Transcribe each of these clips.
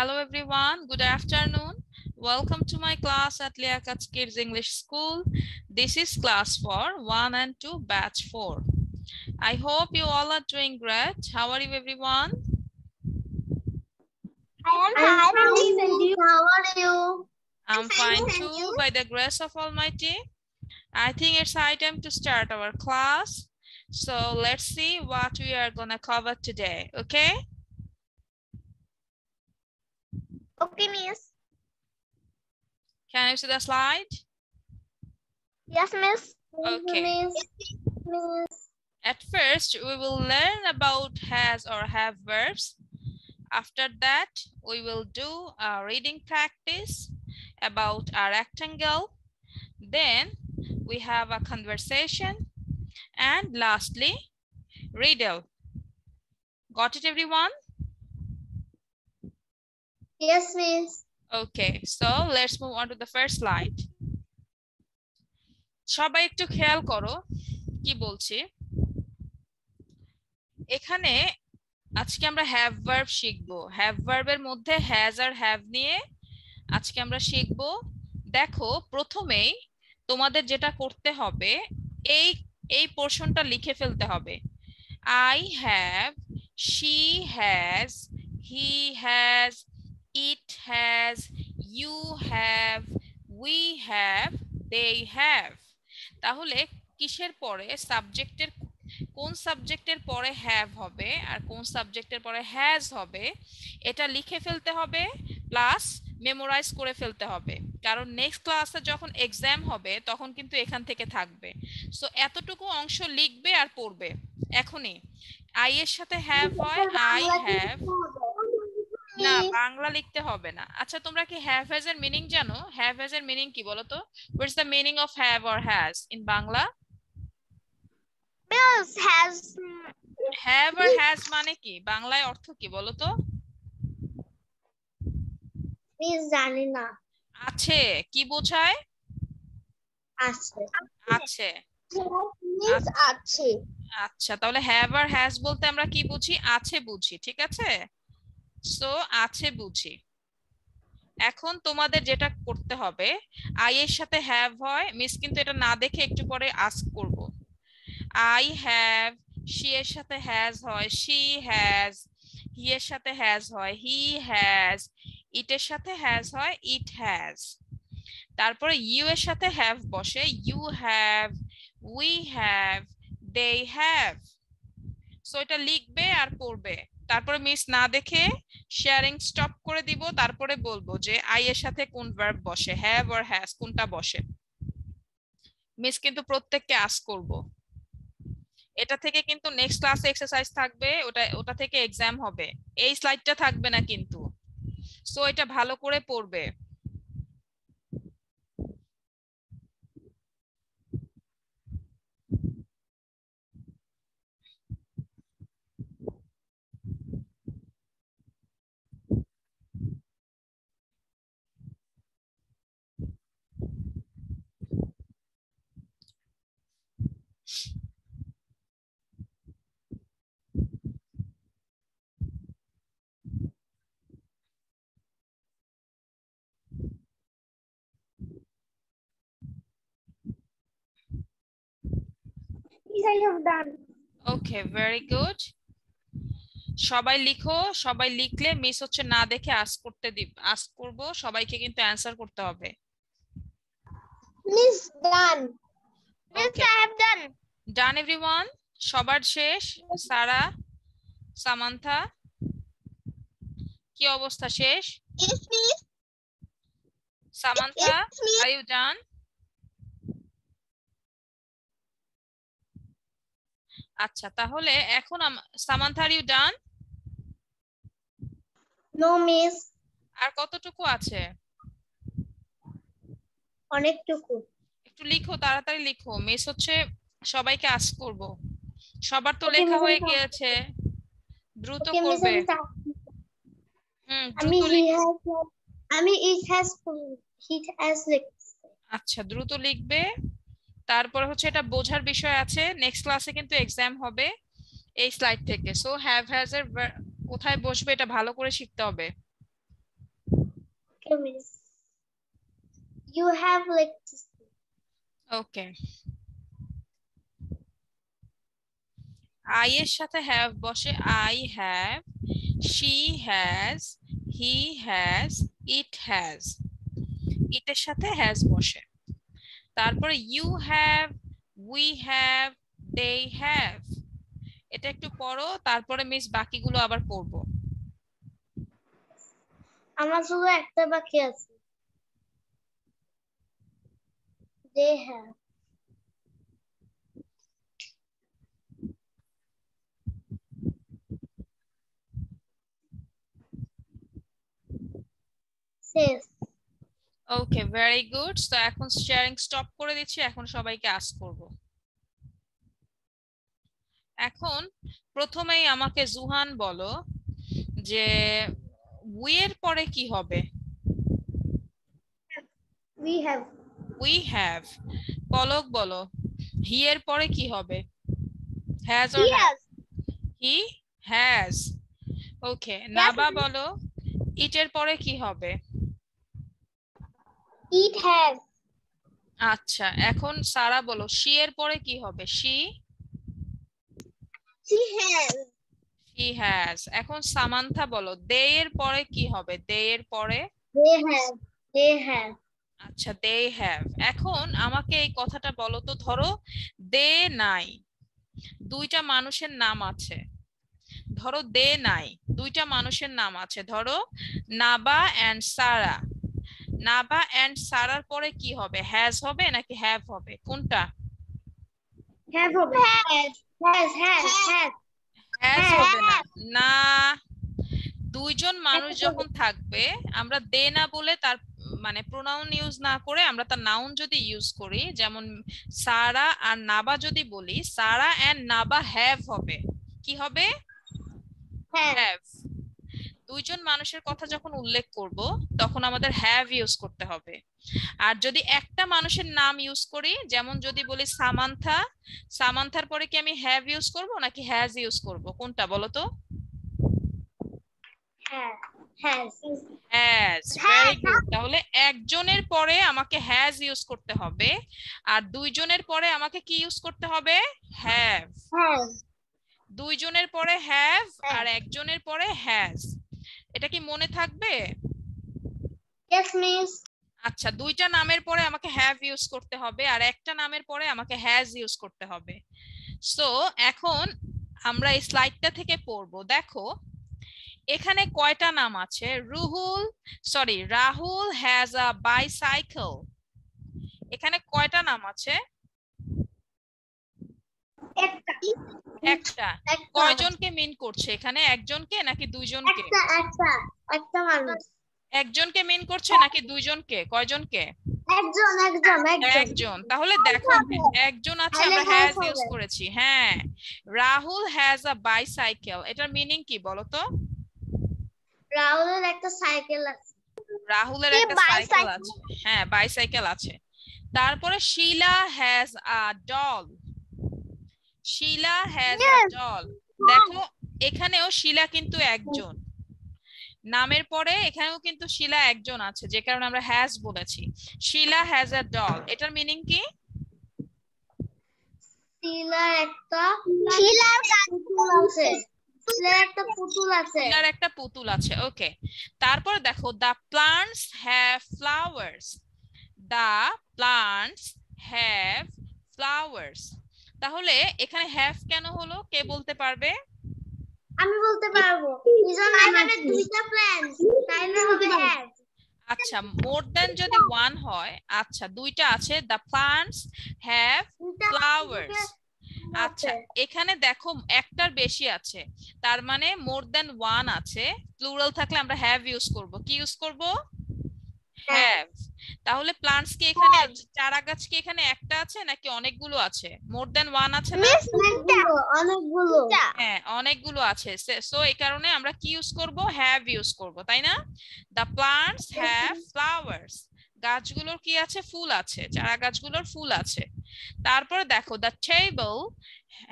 Hello everyone, good afternoon. Welcome to my class at Liakat's Kids English School. This is class 4, 1 and 2 batch 4. I hope you all are doing great. How are you everyone? I am fine. you? How are you? I'm fine, fine too by the grace of Almighty. I think it's high time to start our class. So let's see what we are gonna cover today, okay? Okay, miss. Can you see the slide? Yes, miss. Okay. Miss. Miss. At first, we will learn about has or have verbs. After that, we will do a reading practice about a rectangle. Then we have a conversation. And lastly, riddle. Got it, everyone? Yes, miss. Okay, so let's move on to the first slide. সবাই একটু খেয়াল করো কি বলছি এখানে আজকে আমরা have verb শিখব হ্যাভ ভার্বের মধ্যে হ্যাজ আর হ্যাভ নিয়ে আজকে আমরা শিখব দেখো প্রথমেই তোমাদের যেটা করতে হবে এই এই পোর্শনটা লিখে ফেলতে হবে I have she has he has it has, you have, we have, they have. তাহলে কিসের পরে? সাবজেক্টের কোন সাবজেক্টের পরে হ্যাভ হবে আর কোন সাবজেক্টের পরে হ্যাজ হবে এটা লিখে ফেলতে হবে প্লাস মেমোরাইজ করে ফেলতে হবে। কারণ নেক্সট ক্লাসে যখন এক্সাম হবে তখন কিন্তু এখান থেকে থাকবে। সো এতটুকু অংশ লিখবে আর পড়বে। এখনই। আই এর সাথে হ্যাভ হয় আই হ্যাভ না বাংলা লিখতে হবে না। আচ্ছা তোমরা কি হ্যাভ হ্যাজ এর মিনিং জানো? হ্যাভ হ্যাজ এর মিনিং কি বলো তো what's the meaning of have or has in Bangla? Miss has have R has মানে কি? বাংলায় অর্থ কি বলো তো মিস জানি না। আছে। কি বোঝায়? আছে। আছে। মিস আছে। আচ্ছা তাহলে হ্যাভ আর হ্যাজ বলতে আমরা কি বুঝি? আছে বুঝি ঠিক আছে? সো আছে বুঝি। এখন তোমাদের যেটা করতে হবে আই এর সাথে হ্যাভ হয় মিস কিন্তু এটা না দেখে একটু পরে আস্ক করব। আই হ্যাভ শি এর সাথে হ্যাজ হয় শি হ্যাজ হি এর সাথে হ্যাজ হয় হি হ্যাজ ইটের সাথে হ্যাজ হয় ইট হ্যাজ তারপরে ইউ এর সাথে হ্যাভ বসে you have we have they have so এটা লিখবে আর পড়বে তারপরে মিস না দেখে শেয়ারিং স্টপ করে দিব, তারপরে বলব যে আই এর সাথে কোন ভার্ব বসে হ্যাভ অর হ্যাজ কোনটা বসে। মিস কিন্তু প্রত্যেককে আস করব। এটা থেকে কিন্তু নেক্সট ক্লাসে এক্সারসাইজ থাকবে, ওটা ওটা থেকে এক্সাম হবে। এই স্লাইডটা থাকবে না কিন্তু। সো এটা ভালো করে পড়বে। Yes, I have done. Okay very good সবাই লিখো সবাই লিখলে মিস হচ্ছে না দেখে আস করতে দিব আস করব সবাইকে কিন্তু অ্যানসার করতে হবে Miss done. Miss Okay. I have done. Done everyone সবার শেষ সারা সামান্থা কি অবস্থা শেষ. সামান্থা আর ইউ ডান আচ্ছা তাহলে এখন Samantha are you done No, miss. আর কতটুকু আছে? অনেকটুকু। একটু লিখো তাড়াতাড়ি লিখো। মিস হচ্ছে সবাইকে আস করব। সবার তো লেখা হয়ে গিয়েছে। দ্রুত করবে। হুম আমি আমি it has it has লিখছি আচ্ছা দ্রুত লিখবে। তারপর হচ্ছে এটা বোঝার বিষয় আছে। নেক্সট ক্লাসে কিন্তু এক্সাম হবে এই স্লাইড থেকে। সো হ্যাভ হ্যাজ এর কোথায় বসবে এটা ভালো করে শিখতে হবে. You have like okay I এর সাথে হ্যাভ বসে I have she has he has it has ইটের সাথে হ্যাজ বসে। তারপরে you have we have they have এটা একটু পড়ো, তারপরে মিস বাকিগুলো আবার পড়ব। আমার শুধু একটা বাকি আছে। They have. Says okay very good তো এখন শেয়ারিং স্টপ করে দিচ্ছি এখন সবাইকে আস করব। এখন প্রথমেই আমাকে জুহান বলো যে উই এর পরে কি হবে? We have. We have Palak বলো হি এর পরে কি হবে? Has or he has okay Naba বলো ইটের পরে কি হবে? It has. আচ্ছা এখন সারা বলো শি এর পরে কি হবে? She she has. She has এখন সামান্থা বলো দে এর পরে কি হবে? দে এর পরে? They have. They have. আচ্ছা দে হ্যাভ এখন আমাকে এই কথাটা বলো তো ধরো দে নাই দুইটা মানুষের নাম আছে। ধরো দে নাই দুইটা মানুষের নাম আছে। ধরো নাবা অ্যান্ড সারা। নাবা অ্যান্ড সারার পরে কি হবে? হ্যাজ হবে নাকি হ্যাভ হবে? কোনটা? Have হবে। Has has has has has হ্যাঁ। হবে না। না। দুইজন মানুষ যখন থাকবে আমরা দে না বলে তার মানে প্রোনাউন ইউজ না করে আমরা তার নাউন যদি ইউজ করি যেমন সারা আর নাবা যদি বলি সারা এন্ড নাবা হ্যাভ হবে। কি হবে? হ্যাভ দুইজন মানুষের কথা যখন উল্লেখ করব তখন আমাদের হ্যাভ ইউজ করতে হবে। আর যদি একটা মানুষের নাম ইউজ করি যেমন যদি বলি সামান্থা সামান্থার পরে কি আমি হ্যাভ ইউজ করব নাকি হ্যাজ ইউজ করব? কোনটা বলো তো? has হ্যাজ ভেরি তাহলে একজনের পরে আমাকে হ্যাজ ইউজ করতে হবে আর দুইজনের পরে আমাকে কি ইউজ করতে হবে? হ্যাভ দুইজনের পরে হ্যাভ হ্যাঁ। আর একজনের পরে হ্যাজ এটা কি মনে থাকবে? Yes miss. আচ্ছা দুইটা নামের পরে আমাকে হ্যাভ ইউজ করতে হবে আর একটা নামের পরে আমাকে হ্যাজ ইউজ করতে হবে। সো এখন আমরা এই স্লাইডটা থেকে পড়ব। দেখো এখানে কয়টা নাম আছে? Ruhul sorry Rahul has a bicycle এখানে কয়টা নাম আছে? একটা। কয়জনকে মিন করছে? এখানে একজনকে নাকি দুইজনকে? একটা একটা একটা মানুষ। একজনকে মিন করছে নাকি দুইজনকে? কয়জনকে? একজন একজন একজন। একজন। তাহলে দেখো একজন। আছে আমরা হ্যাজ ইউজ করেছি। হ্যাঁ। রাহুল হ্যাজ আ বাইসাইকেল এটার মিনিং কি বলো তো রাহুলের একটা সাইকেল আছে। রাহুলের একটা সাইকেল আছে। হ্যাঁ বাইসাইকেল আছে। তারপরে Shila has a doll Shila has a. Doll দেখো এখানেও শিলা কিন্তু একজন। নামের পরে এখানেও কিন্তু শিলা একজন আছে যে কারণে আমরা হ্যাজ বলেছি। শিলা হ্যাজ আ ডল এটার মিনিং কি? শিলার একটা শিলার পুতুল আছে। শিলার একটা পুতুল আছে। শিলার একটা পুতুল আছে ওকে তারপর দেখো the plants have flowers the plants have flowers তাহলে এখানে হ্যাভ কেন হলো? কে বলতে পারবে? আমি বলতে পারব। দুজন এখানে দুইটা প্ল্যান্ট তাইলে হবে হ্যাভ আচ্ছা মোর দেন যদি ওয়ান হয় আচ্ছা দুইটা আছে দ্য প্লান্টস হ্যাভ ফ্লাওয়ার্স আচ্ছা এখানে দেখো একটার বেশি আছে তার মানে মোর দেন ওয়ান আছে। প্লুরাল থাকলে আমরা হ্যাভ ইউজ করব। কি ইউজ করব? হ্যাভ তাহলে প্লান্টস কি এখানে চারা গাছ কি এখানে একটা আছে নাকি অনেকগুলো আছে? মোর দেন ওয়ান আছে না? অনেকগুলো। অনেকগুলো হ্যাঁ অনেকগুলো আছে। সো এই কারণে আমরা কি ইউজ করব? হ্যাভ ইউজ করব তাই না? দ্য প্লান্টস হ্যাভ ফ্লাওয়ার্স গাছগুলোর কি আছে? ফুল আছে। চারা গাছগুলোর ফুল আছে। তারপরে দেখো the table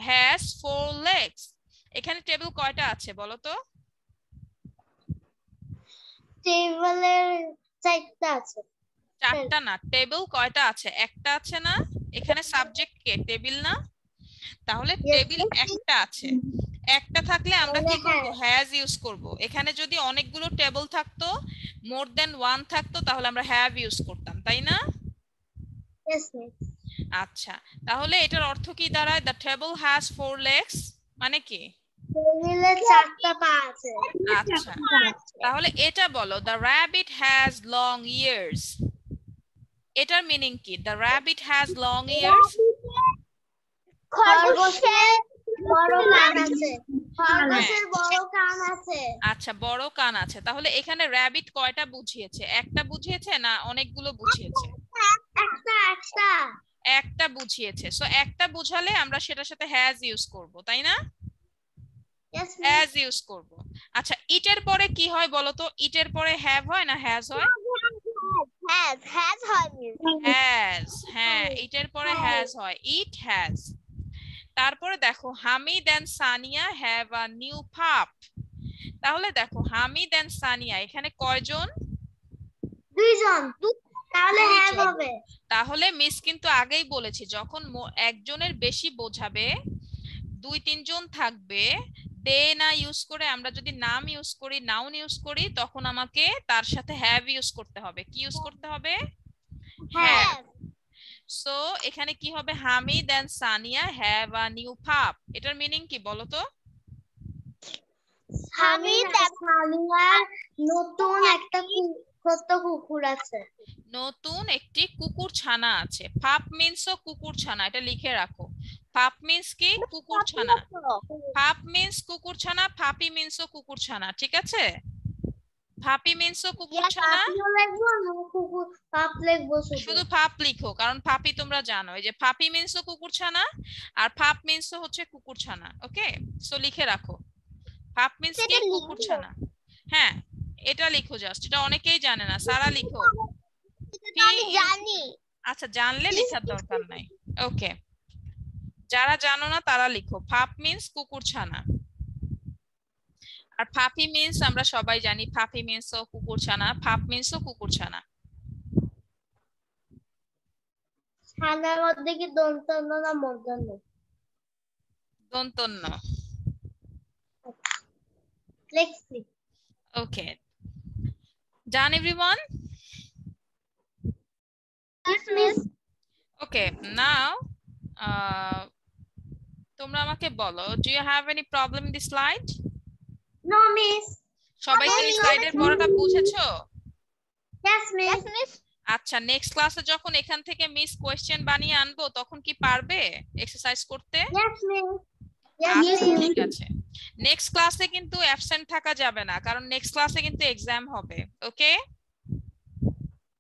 has four legs এখানে টেবিল কয়টা আছে বলো তো? টেবিলের চারটা আছে। চারটা না টেবিল কয়টা আছে? একটা আছে না? এখানে সাবজেক্ট কে? টেবিল না? তাহলে টেবিল একটা আছে। একটা থাকলে আমরা কি করব? হ্যাজ ইউজ করব। এখানে যদি অনেকগুলো টেবিল থাকতো মোর দেন ওয়ান থাকতো তাহলে আমরা হ্যাভ ইউজ করতাম তাই না? আচ্ছা তাহলে এটার অর্থ কি দাঁড়ায়? The table has four legs মানে কি? টেবিলে চারটা পা আছে। আচ্ছা তাহলে এটা বলো the rabbit has long ears এটার মিনিং কি? The rabbit has long ears খরগোশের বড় কান আছে খরগোশের বড় কান আছে। আচ্ছা বড় কান আছে। তাহলে এখানে র্যাবিট কয়টা বুঝিয়েছে? একটা বুঝিয়েছে না অনেকগুলো বুঝিয়েছে? একটা একটা। একটা বুঝিয়েছে। সো একটা বুঝালে আমরা সেটার সাথে হ্যাজ ইউজ করব তাই না? হ্যাজ ইউজ করব। আচ্ছা ইটের পরে কি হয় বলো তো ইটের পরে হ্যাভ হয় না হ্যাজ হয়? হ্যাজ হ্যাজ হয় হ্যাজ হ্যাঁ ইটের পরে হ্যাজ হয় ইট হ্যাজ তারপরে দেখো Hamid and Sania have a new pup তাহলে দেখো হামিদ এন্ড সানিয়া এখানে কয়জন? দুইজন। তাহলে দুইজন। হবে। তাহলে মিস কিন্তু আগেই বলেছি যখন একজনের বেশি বোঝাবে দুই তিনজন থাকবে দে না ইউজ করে আমরা যদি নাম ইউজ করি নাউন ইউজ করি তখন আমাকে তার সাথে হ্যাভ ইউজ করতে হবে। কি ইউজ করতে হবে? হ্যাভ সো এখানে কি হবে? Hamid and Sania have a new pup এটার মিনিং কি বলো তো? হামিদ আর সানিয়ার নতুন একটা ছোট্ট কুকুর আছে। নতুন একটি কুকুর ছানা আছে। পাপ মিন্সও কুকুর ছানা এটা লিখে রাখো। পাপ মিন্স কি? কুকুর ছানা। পাপ মিন্স কুকুর ছানা ফাপি মিন্সও কুকুর ছানা ঠিক আছে? ফাপি মিন্সও কুকুর ছানা। পাপিও লিখব না কুকুর পাপ লিখব শুধু। শুধু ফাপ লিখো কারণ ফাপি তোমরা জানো এই যে ফাপি মিন্সও কুকুর ছানা আর ফাপ মিন্সও হচ্ছে কুকুর ছানা ওকে? সো লিখে রাখো। ফাপ মিন্স কি? কুকুর ছানা। হ্যাঁ এটা লিখো জাস্ট এটা অনেকেই জানে না সারা লিখো আমি জানি। আচ্ছা জানলে লেখার দরকার নাই। ওকে যারা জানো না তারা লিখো। ফাপ মিন্স কুকুর ছানা। আর ফাপি মিন্স আমরা সবাই জানি ফাপি মিন্স ও কুকুর ছানা ফাপ মিন্স ও কুকুর ছানা। ছানার মধ্যে কি দন্তন্য না মূর্ধন্য দন্তন্য। লিখছি okay done everyone Yes, miss. Okay now তোমরা আমাকে বলো do you have any problem in the slide No, miss. সবাই কি স্লাইডের পড়াটা বুঝেছ? Yes, miss. Yes, আচ্ছা নেক্সট ক্লাসে যখন এখান থেকে মিস কোয়েশ্চেন বানিয়ে আনব তখন কি পারবে এক্সারসাইজ করতে? Yes, miss. Yes, আচ্ছা ঠিক আছে। নেক্সট ক্লাসে কিন্তু অ্যাবসেন্ট থাকা যাবে না কারণ নেক্সট ক্লাসে কিন্তু এক্সাম হবে okay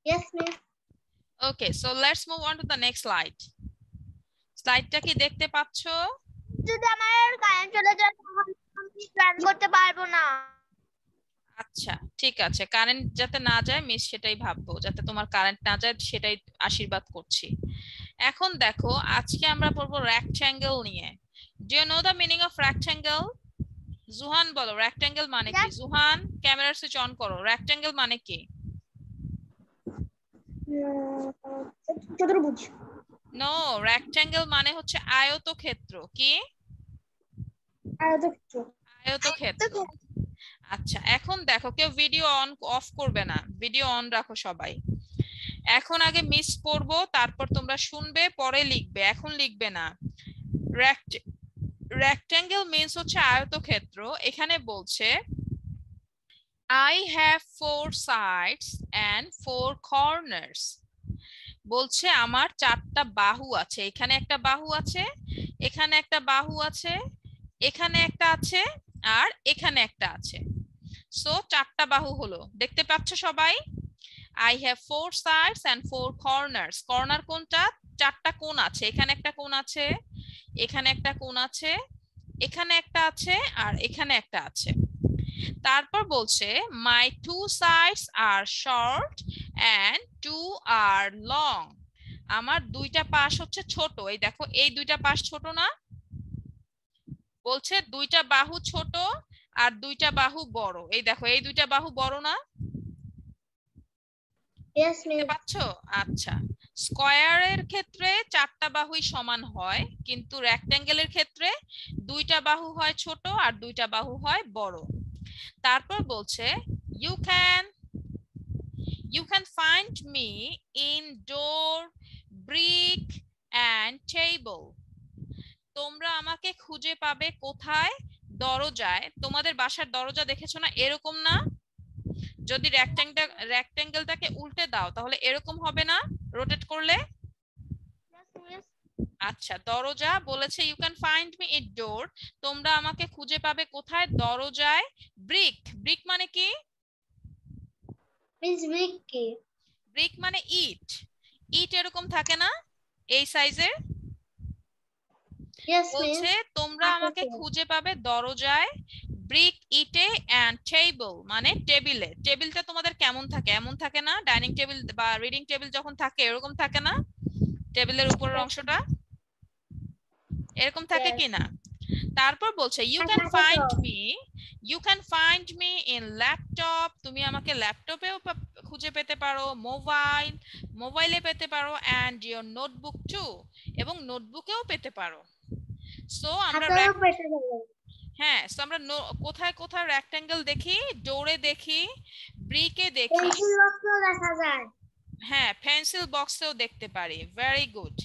Yes, miss. Okay so let's move on to the next slide স্লাইডটা কি দেখতে পাচ্ছো? যদি আমার কারেন্ট চলে যায় আমি প্ল্যান করতে পারব না। আচ্ছা ঠিক আছে। কারেন্ট যাতে না যায় মিস সেটাই ভাববো। যাতে তোমার কারেন্ট না যায় সেটাই আশীর্বাদ করছি। এখন দেখো আজকে আমরা পড়ব রেক্ট্যাঙ্গেল নিয়ে। Do you know the meaning of rectangle Juhan বলো রেক্ট্যাঙ্গেল মানে কি? জুহান ক্যামেরা সুইচ অন করো। রেক্ট্যাঙ্গেল মানে কি? চতুর্ভুজ। নো রেক্ট্যাঙ্গেল মানে হচ্ছে আয়তক্ষেত্র। কি? আয়তক্ষেত্র। আচ্ছা এখন দেখো কেউ ভিডিও অন অফ করবে না। ভিডিও অন রাখো সবাই। এখন আগে মিস পড়ব তারপর তোমরা শুনবে পরে লিখবে। এখন লিখবে না। রেক্ট্যাঙ্গেল মিন্স হচ্ছে আয়তক্ষেত্র। এখানে বলছে I have four sides and four corners বলছে আমার চারটা বাহু আছে। এখানে একটা বাহু আছে এখানে একটা বাহু আছে এখানে একটা আছে আর এখানে একটা আছে। সো চারটা বাহু হলো। দেখতে পাচ্ছ সবাই? I have four sides and four corners corner কোনটা? চারটা কোণ আছে। এখানে একটা কোণ আছে, এখানে একটা কোণ আছে, এখানে একটা আছে আর এখানে একটা আছে। তারপর বলছে my two sides are short and two are long আমার দুইটা পাশ হচ্ছে ছোট। এই দেখো, এই দুইটা পাশ ছোট না বলছে দুইটা বাহু ছোট আর দুইটা বাহু বড়। এই দেখো এই দুইটা বাহু বড় না. পাচ্ছ? আচ্ছা। স্কয়ারের ক্ষেত্রে চারটা বাহুই সমান হয় কিন্তু রেক্ট্যাঙ্গেলের ক্ষেত্রে দুইটা বাহু হয় ছোট আর দুইটা বাহু হয় বড়। তারপর বলছে you can you can find me in door brick and table তোমরা আমাকে খুঁজে পাবে কোথায় দরজায়। তোমাদের বাসার দরজা দেখেছ না? এরকম না? যদি রেক্ট্যাঙ্গেল রেক্ট্যাঙ্গেলটাকে উল্টে দাও তাহলে এরকম হবে না? রোটেট করলে? আচ্ছা দরজা বলেছে ইউ ক্যান ফাইন্ড মি ইট ডোর তোমরা আমাকে খুঁজে পাবে কোথায়? দরজায়। ব্রিক ব্রিক মানে কি? Miss Vicky. ব্রিক মানে ইট। ইট এরকম থাকে না? এই সাইজের. বলছে তোমরা আমাকে খুঁজে পাবে দরজায় ব্রিক ইটে অ্যান্ড টেবিল মানে টেবিলে টেবিলটা তোমাদের কেমন থাকে? এমন থাকে না? ডাইনিং টেবিল বা রিডিং টেবিল যখন থাকে এরকম থাকে না? টেবিলের উপরের অংশটা? এরকম থাকে Yes. কি না তারপর বলছে you can find me you can find me in laptop তুমি আমাকে ল্যাপটপেও খুঁজে পেতে পারো মোবাইল মোবাইলে পেতে পারো অ্যান্ড ইয়োর নোটবুক টু এবং নোটবুকেও পেতে পারো। সো আমরা হ্যাঁ so আমরা কোথায় কোথায় রেক্ট্যাঙ্গেল দেখি? ডোরে দেখি ব্রিকে দেখি। দেখা যায়। হ্যাঁ পেন্সিল বক্সেও দেখতে পারি। ভেরি গুড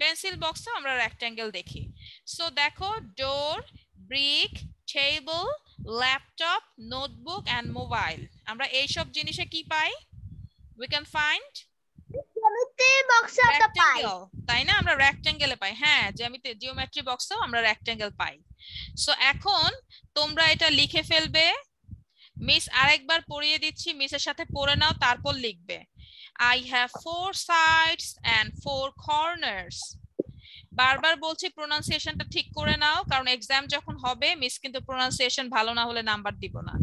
পেন্সিল বক্সেও আমরা রেক্ট্যাঙ্গেল দেখি। সো দেখো door brick table laptop notebook and mobile আমরা এইসব জিনিসে কি পাই? উই ক্যান ফাইন্ড Geometry box-এও তো পাই। তাই না? আমরা রেক্ট্যাঙ্গেলে পাই। হ্যাঁ জ্যামিতি জিওমেট্রি বক্সেও আমরা রেক্ট্যাঙ্গেল পাই। সো এখন তোমরা এটা লিখে ফেলবে। মিস আরেকবার পড়িয়ে দিচ্ছি। মিসের সাথে পড়ে নাও, তারপর লিখবে। I have four sides and four corners বারবার বলছি প্রোনাউন্সিয়েশনটা ঠিক করে নাও, কারণ এক্সাম যখন হবে মিস কিন্তু প্রোনাউন্সিয়েশন ভালো না হলে নাম্বার দিব না।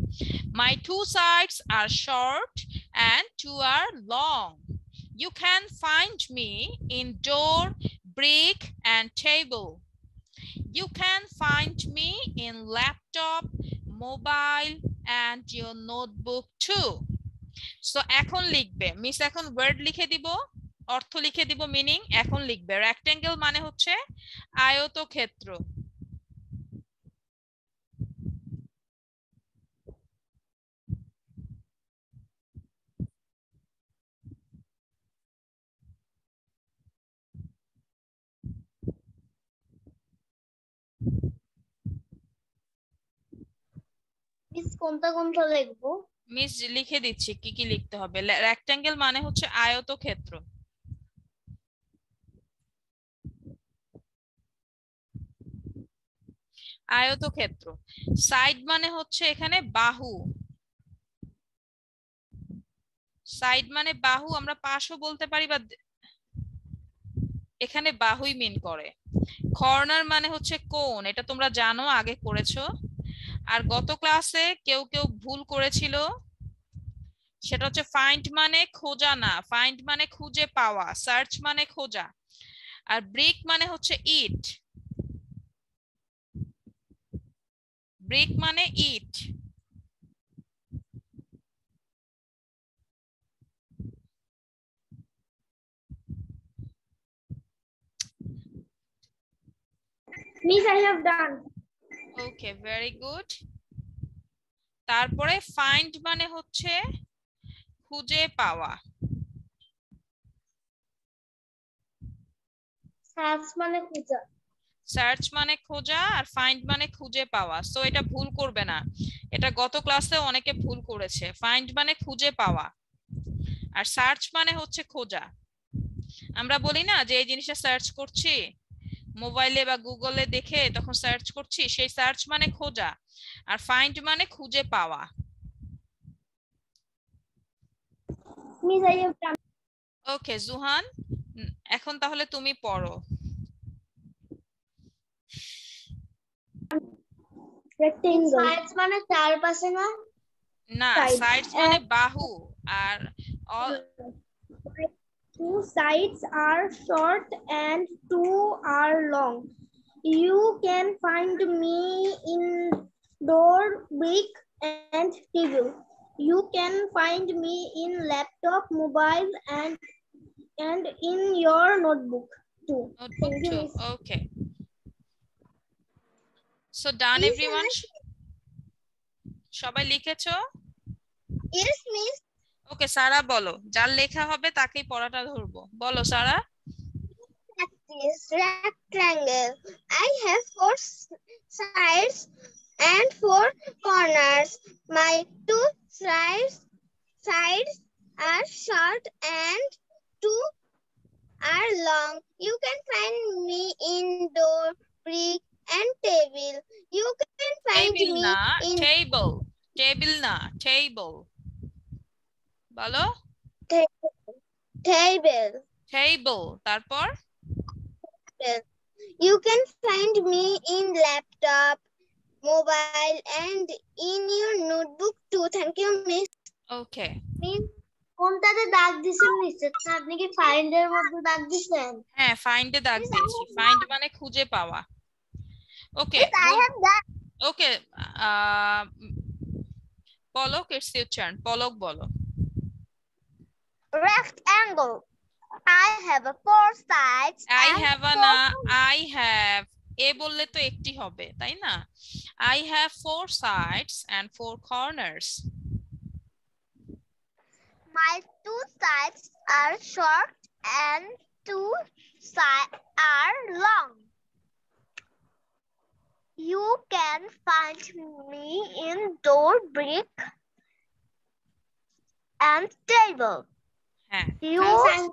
My two sides are short and two are long You can find me in door, brick, and table. You can find me in laptop, mobile, and your notebook too. So এখন লিখবে miss এখন word লিখে দিব অর্থ লিখে দিব meaning এখন লিখবে রেক্টেঙ্গেল মানে হচ্ছে আয়তক্ষেত্র Miss কোনটা কোনটা লিখব? মিস লিখে দিচ্ছি, কি কি লিখতে হবে? রেক্টেঙ্গেল মানে হচ্ছে আয়তক্ষেত্র। আয়তক্ষেত্র। সাইড মানে হচ্ছে এখানে বাহু। সাইড মানে বাহু, আমরা পাশও বলতে পারি বা এখানে বাহুই মিন করে। কর্নার মানে হচ্ছে কোণ, এটা তোমরা জানো, আগে করেছ। আর গত ক্লাসে কেউ কেউ ভুল করেছিল। সেটা হচ্ছে ফাইন্ড মানে খোঁজা না ফাইন্ড মানে খুঁজে পাওয়া সার্চ মানে খোঁজা আর ব্রিক মানে হচ্ছে ইট ব্রিক মানে ইট Miss, I have done. Okay very good তারপরে ফাইন্ড মানে হচ্ছে খুঁজে পাওয়া। Search মানে খোঁজা। সার্চ মানে খোঁজা আর ফাইন্ড মানে খুঁজে পাওয়া। সো এটা ভুল করবে না। এটা গত ক্লাসে অনেকে ভুল করেছে। ফাইন্ড মানে খুঁজে পাওয়া। আর সার্চ মানে হচ্ছে খোঁজা। আমরা বলি না যে এই জিনিসটা সার্চ করছি মোবাইলে বা গুগলে দেখে তখন সার্চ করছি সেই সার্চ মানে খোঁজা আর ফাইন্ড মানে খুঁজে পাওয়া. ওকে জুহান এখন তাহলে তুমি পড়ো. মানে চারপাশে না? না সাইডস মানে বাহু আর all Two sides are short and two are long. You can find me in door, brick, and table. You can find me in laptop, mobile, and and in your notebook too. Notebook Thank you, too. Miss. Okay. So done Yes, everyone? miss. সবাই লিখেছো? Yes, Miss. ওকে সারা বলো যার লেখা হবে তাকেই পড়াটা ধরবো বলো Sara rectangle. I have four sides and four corners. My two sides sides are short and two are long. You can find me in door, brick, and table. You can find table me না in table table না table বলো। Table. Table তারপর? You can find me in laptop, mobile, and in your notebook too. Thank you, Miss. Okay miss কোনটাতে দাগ দিছেন নিচে আপনি কি ফাইন্ডের মধ্যে দাগ দিছেন হ্যাঁ ফাইন্ডে দাগ দিয়েছি। ফাইন্ড মানে খুঁজে পাওয়া। Okay I have done okay Palak it's your turn Palak বলো। rectangle. I have a four sides. I and have a four না আই হ্যাভ এ বললে তো একটি হবে তাই না I have four sides and four corners My two sides are short and two sides are long. You can find me in door, brick, and table. হ্যাঁ Use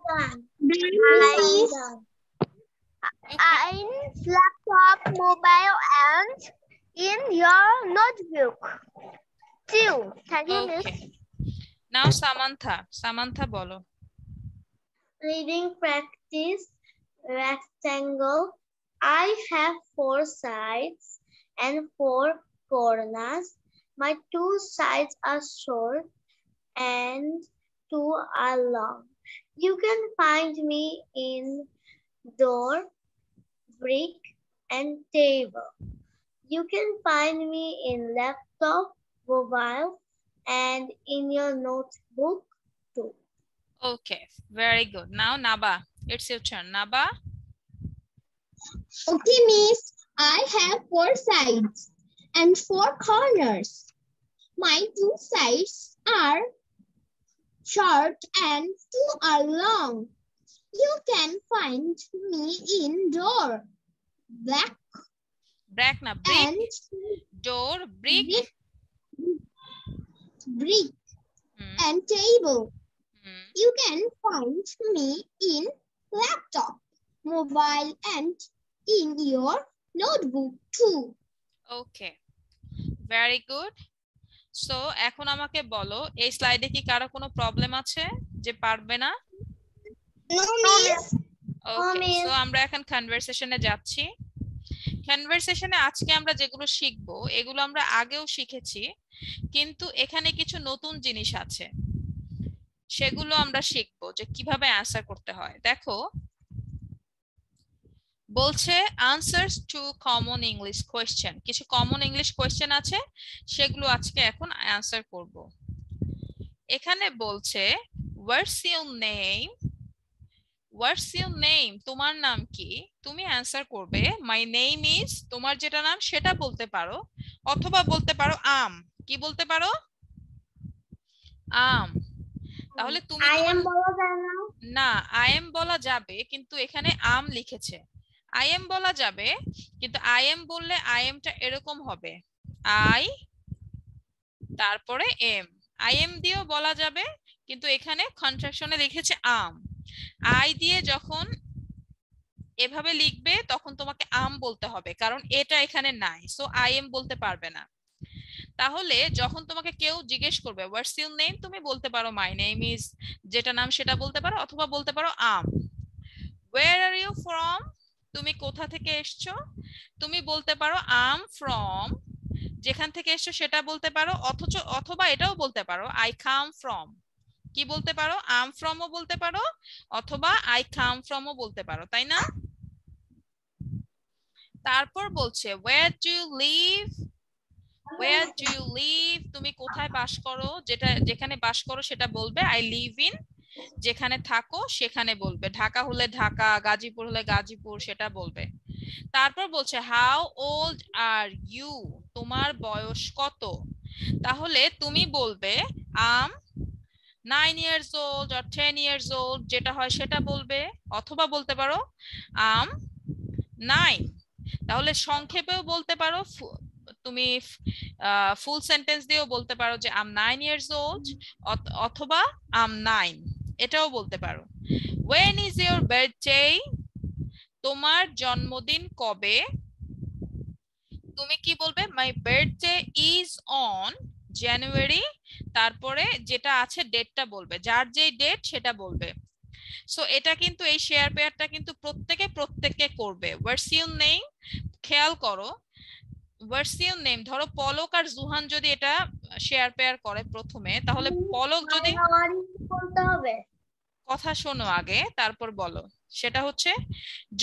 device, laptop, mobile, and in your notebook. Two. Thank you, okay. Miss. Now Samantha. Samantha bolo. Reading practice rectangle. I have four sides and four corners. My two sides are short and two are long. You can find me in door, brick, and table. You can find me in laptop, mobile, and in your notebook too. Okay, very good. Now, Naba, it's your turn. Naba? Okay, Miss. I have four sides and four corners. My two sides are short and two are long. You can find me indoor. Black. Black na brick. And door brick. Brick. brick. Hmm. And table. Hmm. You can find me in laptop, mobile, and in your notebook too. Okay. Very good. So এখন আমাকে বলো এই স্লাইডে কি কারও কোনো problem আছে যে পারবে না? ওকে সো আমরা এখন কনভারসেশনে যাচ্ছি। কনভারসেশনে আজকে আমরা যেগুলো শিখব এগুলো আমরা আগেও শিখেছি কিন্তু এখানে কিছু নতুন জিনিস আছে। সেগুলো আমরা শিখব যে কীভাবে অ্যান্সার করতে হয়। দেখো বলছে answers to common English question কিছু কমন ইংলিশ কোয়েশ্চেন আছে সেগুলো আজকে এখন অ্যান্সার করব। এখানে বলছে what's your name what's your name তোমার নাম কি? তুমি অ্যান্সার করবে মাই নেম ইজ তোমার যেটা নাম সেটা বলতে পারো অথবা বলতে পারো আম। কি বলতে পারো? আম। তাহলে তুমি I তোমার am বলা যায় না। না আই এম বলা যাবে কিন্তু এখানে আম লিখেছে। আই এম বলা যাবে, কিন্তু আই এম বললে আই এমটা এরকম হবে। আই তারপরে এম আই এম দিয়েও বলা যাবে, কিন্তু এখানে কন্ট্রাকশনে লিখেছে আম আই দিয়ে যখন এভাবে লিখবে, তখন তোমাকে আম বলতে হবে, কারণ এটা এখানে নাই সো আই এম বলতে পারবে না। তাহলে যখন তোমাকে কেউ জিজ্ঞেস করবে হোয়াটস ইউর নেম তুমি বলতে পারো মাই নেম ইজ যেটা নাম সেটা বলতে পারো, অথবা বলতে পারো um where are you from তুমি কোথা থেকে এসছো? তুমি বলতে পারো আম ফ্রম যেখান থেকে এসছো সেটা বলতে পারো, অথচ, অথবা এটাও বলতে পারো আই কাম ফ্রম কি বলতে পারো? আম ফ্রমও বলতে পারো, অথবা আই কাম ফ্রমও বলতে পারো, তাই না? তারপর বলছে where do you live where do you live তুমি কোথায় বাস করো? যেটা, যেখানে বাস করো সেটা বলবে আই লিভ ইন যেখানে থাকো সেখানে বলবে। ঢাকা হলে ঢাকা, গাজীপুর হলে গাজীপুর, সেটা বলবে। তারপর বলছে হাউ ওল্ড আর ইউ তোমার বয়স কত? তাহলে তুমি বলবে আম নাইন ইয়ার্স ওল্ড আর টেন ইয়ার্স ওল্ড যেটা হয় সেটা বলবে। অথবা বলতে পারো আম নাইন তাহলে সংক্ষেপেও বলতে পারো তুমি ফুল সেন্টেন্স দিয়েও বলতে পারো যে আম নাইন ইয়ার্স ওল্ড অথবা আম নাইন এটাও বলতে পারো। ওয়েন ইজ ইউর বার্থডে তোমার জন্মদিন কবে? তুমি কি বলবে? My birthday is on January তারপরে যেটা আছে ডেটটা বলবে। যার যেই ডেট সেটা বলবে। সো এটা কিন্তু এই শেয়ার পেয়ারটা কিন্তু প্রত্যেকে প্রত্যেককে করবে। ওয়ার্স নেই খেয়াল করো। ইউ নেম ধরো পলক আর জুহান যদি এটা শেয়ার পেয়ার করে প্রথমে তাহলে পলক যদি বলতে হবে। কথা শোনো আগে তারপর বলো। সেটা হচ্ছে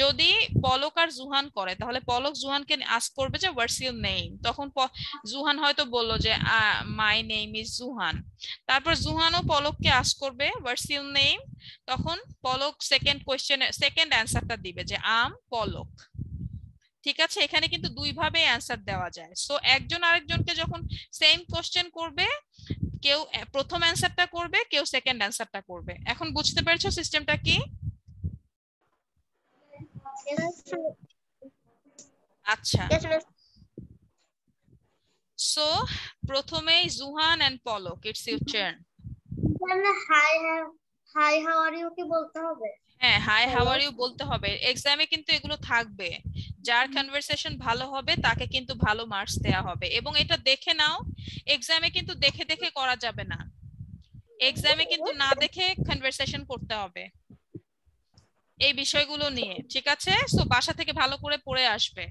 যদি পলক আর জুহান করে তাহলে পলক জুহানকে আস করবে যে হোয়াটস ইউর নেম তখন জুহান হয়তো বলল যে মাই নেম ইজ জুহান। তারপর জুহানও পলককে আস করবে হোয়াটস ইউর নেম তখন পলক সেকেন্ড কোয়েশ্চেন সেকেন্ড অ্যান্সারটা দিবে যে আম পলক। ঠিক আছে? এখানে কিন্তু দুই ভাবে অ্যান্সার দেওয়া যায়। সো একজন আরেকজনকে যখন সেম কোশ্চেন করবে কেউ প্রথম অ্যান্সারটা করবে কেউ সেকেন্ড অ্যান্সারটা করবে। এখন বুঝতে পেরেছ সিস্টেমটা কি? আচ্ছা। সো প্রথমেই Juhan and Palak it's your turn hi hi how are you কি বলতে হবে? হ্যাঁ হাই হাউ আর ইউ বলতে হবে। এক্সামে কিন্তু এগুলো থাকবে। যার কনভারসেশন ভালো হবে তাকে কিন্তু ভালো মার্কস দেয়া হবে এবং এটা দেখে নাও এক্সামে কিন্তু দেখে দেখে করা যাবে না এক্সামে কিন্তু না দেখে কনভারসেশন করতে হবে এই বিষয়গুলো নিয়ে ঠিক আছে সো বাসা থেকে ভালো করে পড়ে আসবে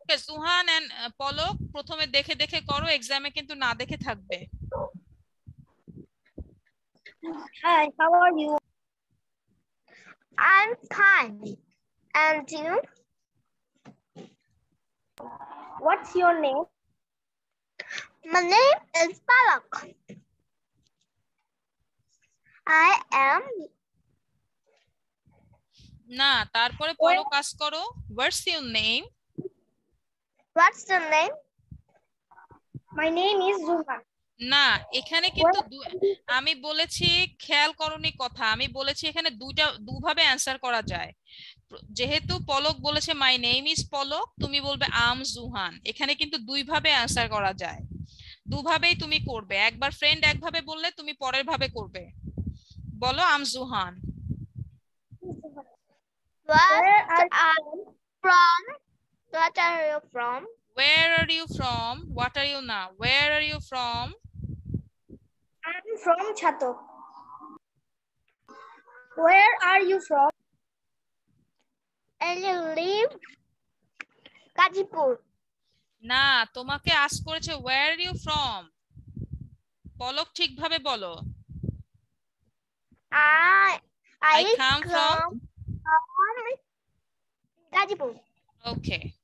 ওকে সুহান এন্ড পলক প্রথমে দেখে দেখে করো এক্সামে কিন্তু না দেখে থাকবে Hi, how are you? I'm fine. And you? What's your name? My name is Palak. I am না তারপরে পলো কাজ করো what's your name What's your name? My name is Zuhan. না এখানে কিন্তু আমি বলেছি খেয়াল করনি কথা আমি বলেছি এখানে দুইটা দুভাবে অ্যান্সার করা যায় যেহেতু পলক বলেছে মাই নেম ইজ পলক তুমি বলবে আম জুহান এখানে কিন্তু দুই ভাবে অ্যান্সার করা যায় দুভাবেই তুমি করবে একবার ফ্রেন্ড একভাবে বললে তুমি পরের ভাবে করবে বলো I'm Juhan Where are you from? What are you from? Where are you from? What are you now? Where are you from? From Chato. Where are you from? I live Gajipur. না তোমাকে ask করেছে where are you from Palak ঠিকভাবে বলো I I I come from Gajipur. Okay.